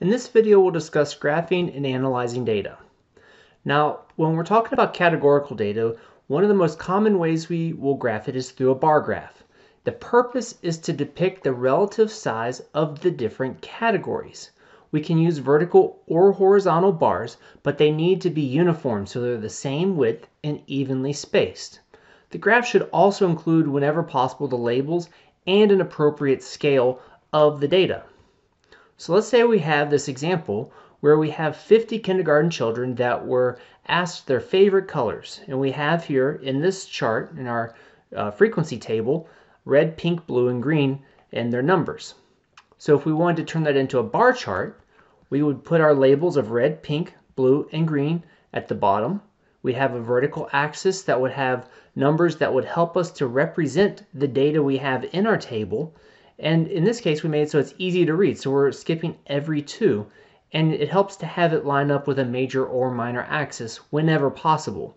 In this video, we'll discuss graphing and analyzing data. Now, when we're talking about categorical data, one of the most common ways we will graph it is through a bar graph. The purpose is to depict the relative size of the different categories. We can use vertical or horizontal bars, but they need to be uniform so they're the same width and evenly spaced. The graph should also include, whenever possible, the labels and an appropriate scale of the data. So let's say we have this example where we have 50 kindergarten children that were asked their favorite colors. And we have here in this chart, in our uh, frequency table, red, pink, blue, and green, and their numbers. So if we wanted to turn that into a bar chart, we would put our labels of red, pink, blue, and green at the bottom. We have a vertical axis that would have numbers that would help us to represent the data we have in our table. And in this case, we made it so it's easy to read. So we're skipping every two. And it helps to have it line up with a major or minor axis whenever possible.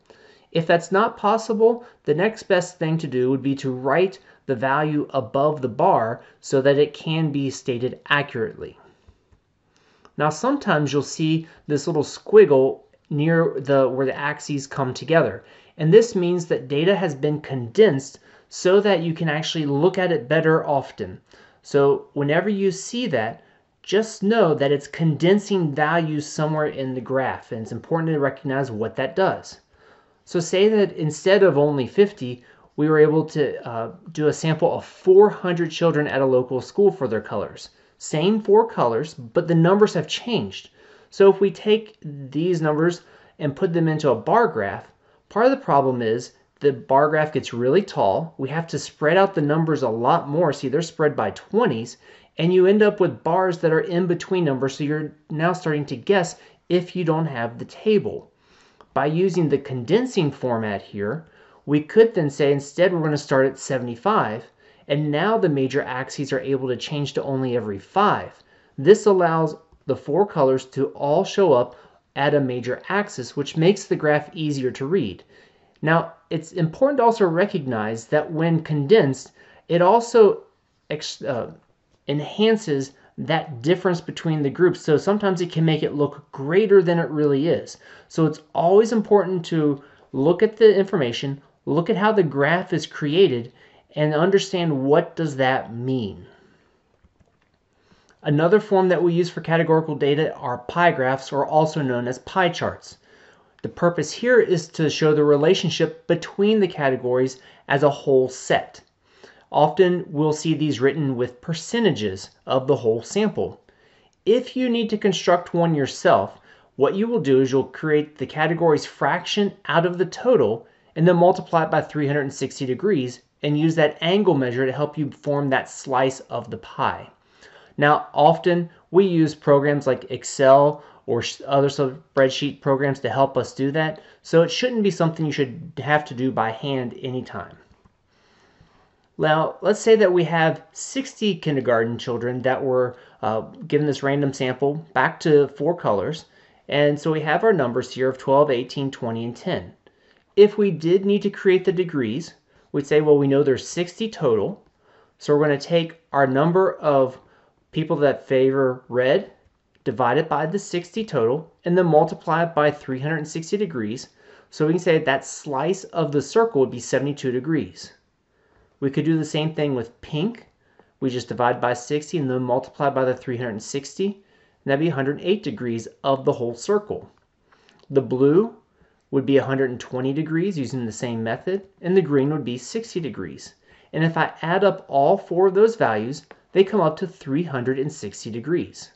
If that's not possible, the next best thing to do would be to write the value above the bar so that it can be stated accurately. Now sometimes you'll see this little squiggle near the where the axes come together. And this means that data has been condensed so that you can actually look at it better often. So whenever you see that, just know that it's condensing values somewhere in the graph, and it's important to recognize what that does. So say that instead of only 50, we were able to uh, do a sample of 400 children at a local school for their colors. Same four colors, but the numbers have changed. So if we take these numbers and put them into a bar graph, part of the problem is the bar graph gets really tall. We have to spread out the numbers a lot more. See, they're spread by 20s, and you end up with bars that are in between numbers. So you're now starting to guess if you don't have the table. By using the condensing format here, we could then say instead we're going to start at 75, and now the major axes are able to change to only every five. This allows the four colors to all show up at a major axis, which makes the graph easier to read. Now, it's important to also recognize that when condensed, it also uh, enhances that difference between the groups. So sometimes it can make it look greater than it really is. So it's always important to look at the information, look at how the graph is created, and understand what does that mean. Another form that we use for categorical data are pie graphs, or also known as pie charts. The purpose here is to show the relationship between the categories as a whole set. Often we'll see these written with percentages of the whole sample. If you need to construct one yourself, what you will do is you'll create the category's fraction out of the total and then multiply it by 360 degrees and use that angle measure to help you form that slice of the pie. Now, often we use programs like Excel or other spreadsheet programs to help us do that. So it shouldn't be something you should have to do by hand anytime. Now, let's say that we have 60 kindergarten children that were uh, given this random sample back to four colors. And so we have our numbers here of 12, 18, 20, and 10. If we did need to create the degrees, we'd say, well, we know there's 60 total. So we're going to take our number of people that favor red divide it by the 60 total, and then multiply it by 360 degrees. So we can say that slice of the circle would be 72 degrees. We could do the same thing with pink. We just divide by 60 and then multiply by the 360, and that'd be 108 degrees of the whole circle. The blue would be 120 degrees using the same method, and the green would be 60 degrees. And if I add up all four of those values, they come up to 360 degrees.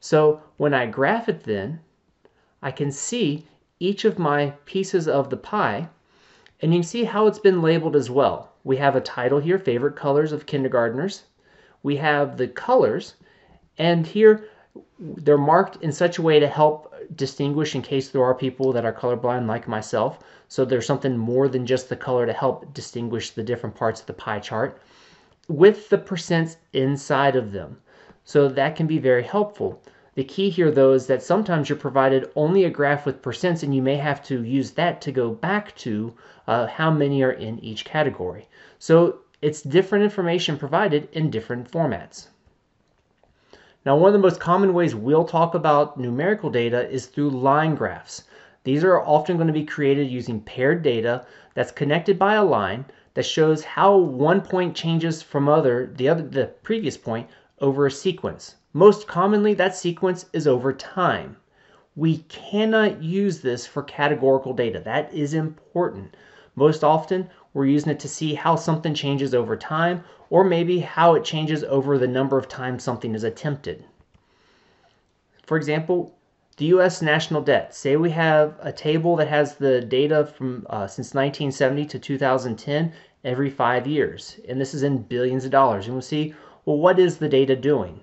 So when I graph it then, I can see each of my pieces of the pie, and you can see how it's been labeled as well. We have a title here, Favorite Colors of Kindergartners. We have the colors, and here they're marked in such a way to help distinguish in case there are people that are colorblind like myself. So there's something more than just the color to help distinguish the different parts of the pie chart with the percents inside of them. So that can be very helpful. The key here, though, is that sometimes you're provided only a graph with percents, and you may have to use that to go back to uh, how many are in each category. So it's different information provided in different formats. Now, one of the most common ways we'll talk about numerical data is through line graphs. These are often going to be created using paired data that's connected by a line that shows how one point changes from other the other the previous point over a sequence. Most commonly that sequence is over time. We cannot use this for categorical data. That is important. Most often we're using it to see how something changes over time or maybe how it changes over the number of times something is attempted. For example, the U.S. national debt. Say we have a table that has the data from uh, since 1970 to 2010 every five years, and this is in billions of dollars. And we'll see, well, what is the data doing?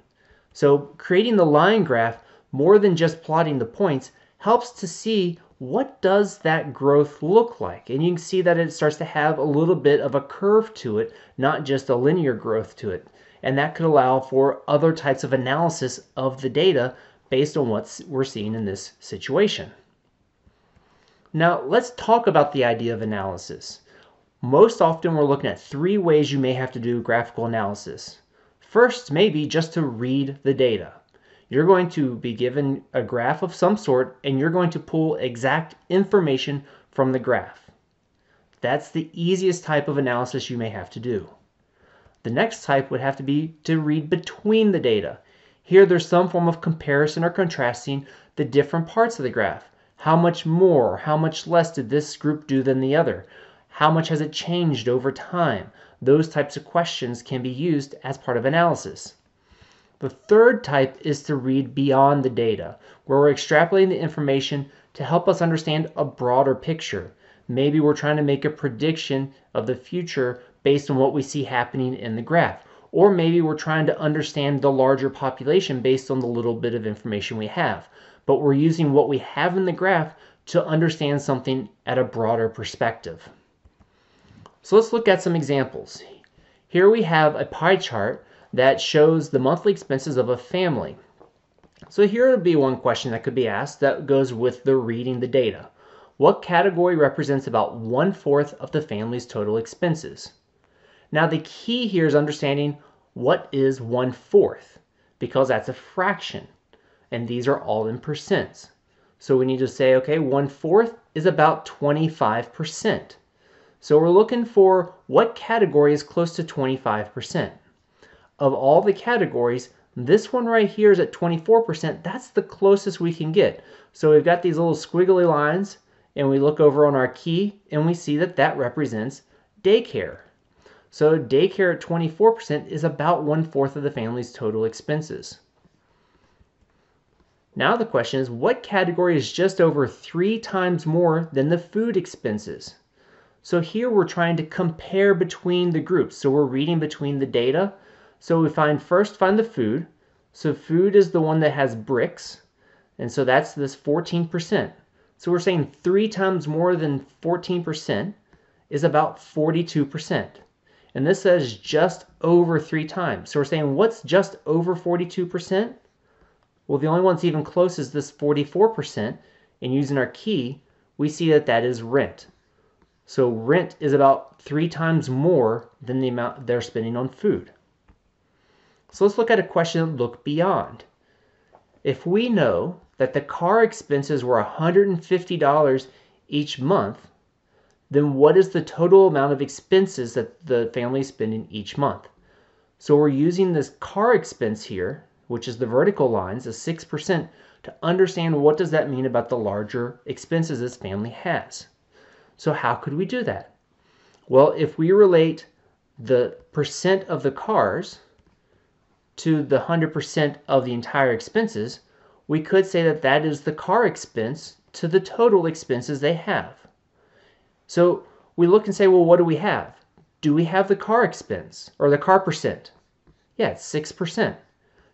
So creating the line graph, more than just plotting the points, helps to see what does that growth look like? And you can see that it starts to have a little bit of a curve to it, not just a linear growth to it. And that could allow for other types of analysis of the data based on what we're seeing in this situation. Now, let's talk about the idea of analysis. Most often, we're looking at three ways you may have to do graphical analysis. First, maybe just to read the data you're going to be given a graph of some sort and you're going to pull exact information from the graph. That's the easiest type of analysis you may have to do. The next type would have to be to read between the data. Here there's some form of comparison or contrasting the different parts of the graph. How much more how much less did this group do than the other? How much has it changed over time? Those types of questions can be used as part of analysis. The third type is to read beyond the data, where we're extrapolating the information to help us understand a broader picture. Maybe we're trying to make a prediction of the future based on what we see happening in the graph. Or maybe we're trying to understand the larger population based on the little bit of information we have. But we're using what we have in the graph to understand something at a broader perspective. So let's look at some examples. Here we have a pie chart that shows the monthly expenses of a family. So here would be one question that could be asked that goes with the reading the data. What category represents about one-fourth of the family's total expenses? Now the key here is understanding what is one-fourth because that's a fraction and these are all in percents. So we need to say, okay, one-fourth is about 25%. So we're looking for what category is close to 25% of all the categories, this one right here is at 24%. That's the closest we can get. So we've got these little squiggly lines and we look over on our key and we see that that represents daycare. So daycare at 24% is about one fourth of the family's total expenses. Now the question is, what category is just over three times more than the food expenses? So here we're trying to compare between the groups. So we're reading between the data so we find first find the food. So food is the one that has bricks. And so that's this 14%. So we're saying three times more than 14% is about 42%. And this says just over three times. So we're saying what's just over 42%? Well, the only one that's even close is this 44%. And using our key, we see that that is rent. So rent is about three times more than the amount they're spending on food. So let's look at a question look beyond. If we know that the car expenses were $150 each month, then what is the total amount of expenses that the family is spending each month? So we're using this car expense here, which is the vertical lines, the 6%, to understand what does that mean about the larger expenses this family has. So how could we do that? Well, if we relate the percent of the cars to the 100% of the entire expenses, we could say that that is the car expense to the total expenses they have. So we look and say, well, what do we have? Do we have the car expense or the car percent? Yeah, it's 6%.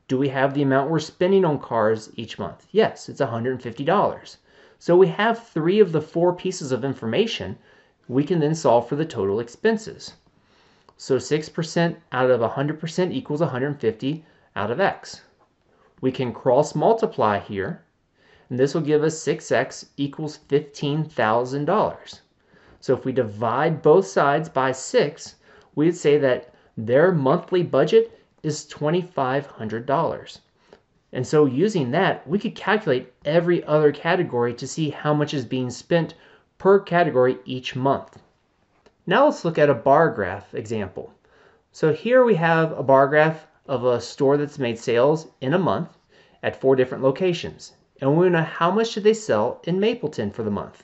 Do we have the amount we're spending on cars each month? Yes, it's $150. So we have three of the four pieces of information. We can then solve for the total expenses. So 6% out of 100% equals 150 out of x. We can cross multiply here, and this will give us 6x equals $15,000. So if we divide both sides by 6, we'd say that their monthly budget is $2,500. And so using that, we could calculate every other category to see how much is being spent per category each month. Now let's look at a bar graph example. So here we have a bar graph of a store that's made sales in a month at four different locations. And we want to know how much did they sell in Mapleton for the month.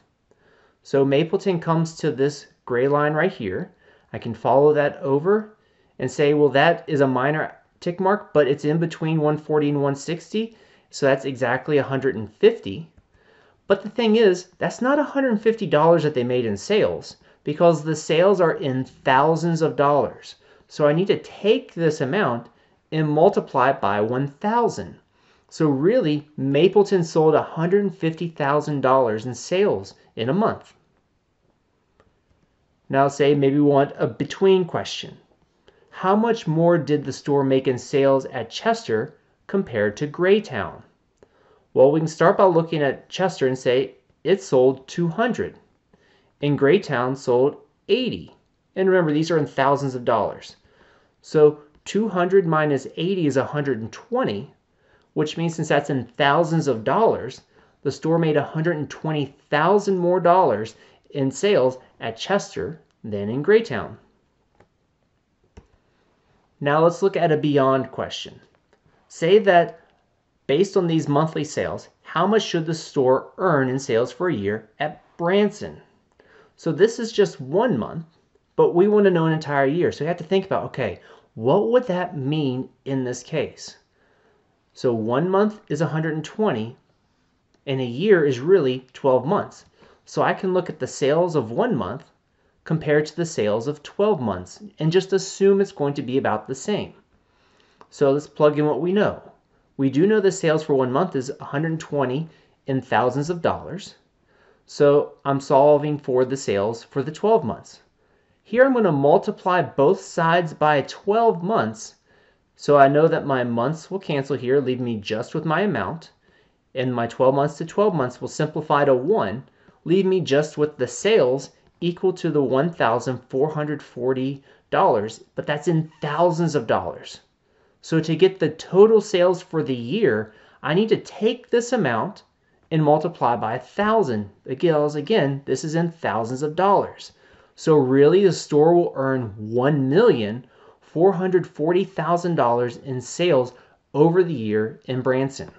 So Mapleton comes to this gray line right here. I can follow that over and say, well, that is a minor tick mark, but it's in between 140 and 160. So that's exactly 150. But the thing is, that's not $150 that they made in sales because the sales are in thousands of dollars. So I need to take this amount and multiply it by 1,000. So really, Mapleton sold $150,000 in sales in a month. Now say maybe we want a between question. How much more did the store make in sales at Chester compared to Greytown? Well, we can start by looking at Chester and say it sold 200. And Greytown sold 80. And remember, these are in thousands of dollars. So 200 minus 80 is 120, which means since that's in thousands of dollars, the store made 120,000 more dollars in sales at Chester than in Greytown. Now let's look at a beyond question. Say that Based on these monthly sales, how much should the store earn in sales for a year at Branson? So this is just one month, but we want to know an entire year. So you have to think about, okay, what would that mean in this case? So one month is 120 and a year is really 12 months. So I can look at the sales of one month compared to the sales of 12 months and just assume it's going to be about the same. So let's plug in what we know. We do know the sales for one month is 120 in thousands of dollars. So I'm solving for the sales for the 12 months. Here I'm going to multiply both sides by 12 months. So I know that my months will cancel here, leave me just with my amount. And my 12 months to 12 months will simplify to 1, leave me just with the sales equal to the $1,440, but that's in thousands of dollars. So to get the total sales for the year, I need to take this amount and multiply by a thousand. Again, this is in thousands of dollars. So really the store will earn $1,440,000 in sales over the year in Branson.